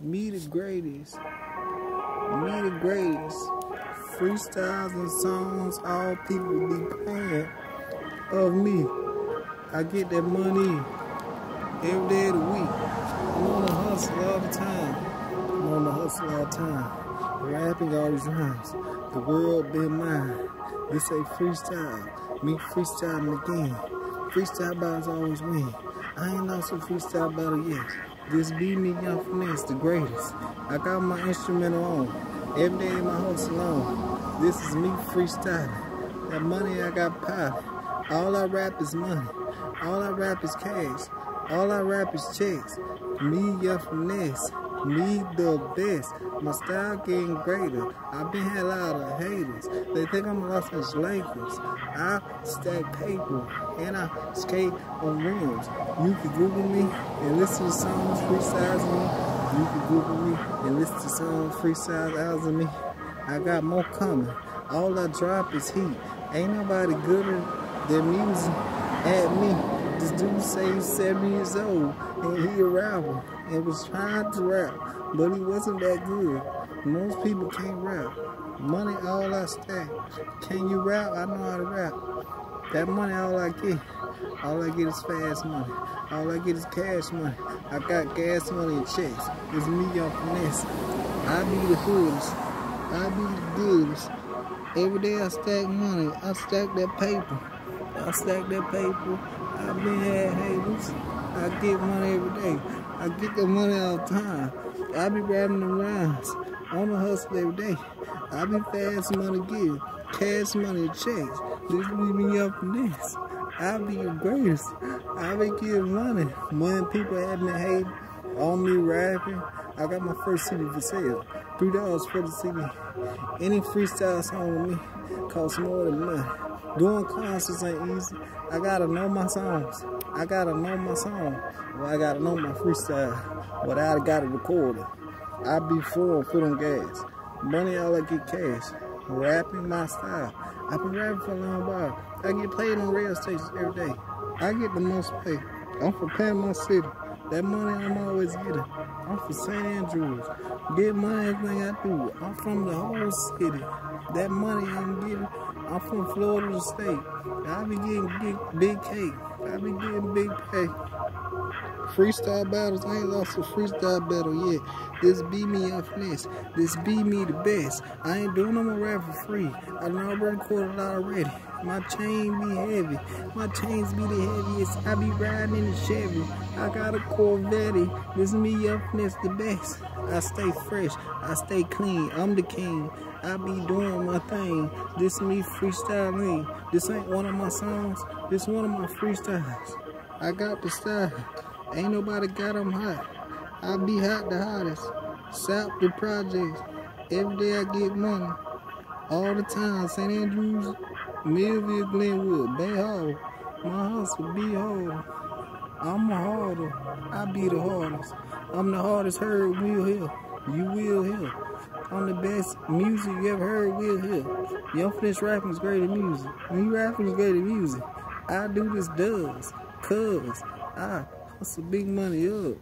Me the greatest. Me the greatest. Freestyles and songs, all people be playing of me. I get that money every day of the week. I'm on the hustle all the time. I'm on the hustle all the time. Rapping all these rhymes. The world been mine. This ain't freestyle. Me freestyling again. Freestyle battles always win. I ain't lost some freestyle battle yet. This be me, Yung Faness, the greatest. I got my instrumental on. Every day in my hustle on. This is me freestyling. That money I got piled. All I rap is money. All I rap is cash. All I rap is checks. Me, Yung Faness. Me the best. My style getting greater. I've been had a lot of haters. They think I'm a Los Angeles Lakers. I stack paper and I skate on rims. You can Google me and listen to songs freestyles me. You can Google me and listen to songs freestyles of me. I got more coming. All I drop is heat. Ain't nobody gooder than music at me. Dude say he's seven years old and he a rapper and was trying to rap, but he wasn't that good. Most people can't rap. Money all I stack. Can you rap? I know how to rap. That money all I get. All I get is fast money. All I get is cash money. I got gas money and checks. It's me Yung Faness. I be the hoodest. I be the goodest. Every day I stack money. I stack that paper. I stack that paper. I've been had haters. I get money every day. I get the money all the time. I be rapping the rhymes on the hustle every day. I be fast money give, cash money checks. This be me up in this. I be the greatest. I be getting money. When people have been hating on me rapping, I got my first CD for sale. Three dollars for the CD. Any freestyle song with me costs more than money. Doing concerts ain't easy. I gotta know my songs. I gotta know my song. Well, I gotta know my freestyle. But I gotta record it. I be full put on gas. Money all I get cash. Rapping my style. I've been rapping for a long while. I get played on radio stations every day. I get the most pay. I'm from Panama City. That money I'm always getting. I'm from St. Andrews. Get money everything I do. I'm from the whole city. That money I'm getting, I'm from Florida State. I be getting big, big cake. I be getting big pay. Freestyle battles, I ain't lost a freestyle battle yet. This be me up finesse. This be me the best. I ain't doing no more rap for free. I done already recorded already. My chain be heavy. My chains be the heaviest. I be riding in the Chevy. I got a Corvette. This me up finesse the best. I stay fresh. I stay clean. I'm the king. I be doing my thing. This me freestyling. This ain't one of my songs. This one of my freestyles. I got the style. Ain't nobody got them hot. I be hot the hottest. South the projects. Every day I get money. All the time. St. Andrews, Millville, Glenwood, Bay Hall. My hustle be hard. I'm a harder. I be the hardest. I'm the hardest heard will hear. You will hear. I'm the best music you ever heard will hear. Yung Faness rapping is great at music. Me rapping is great at music. I do this does. Cause I hustle big money up.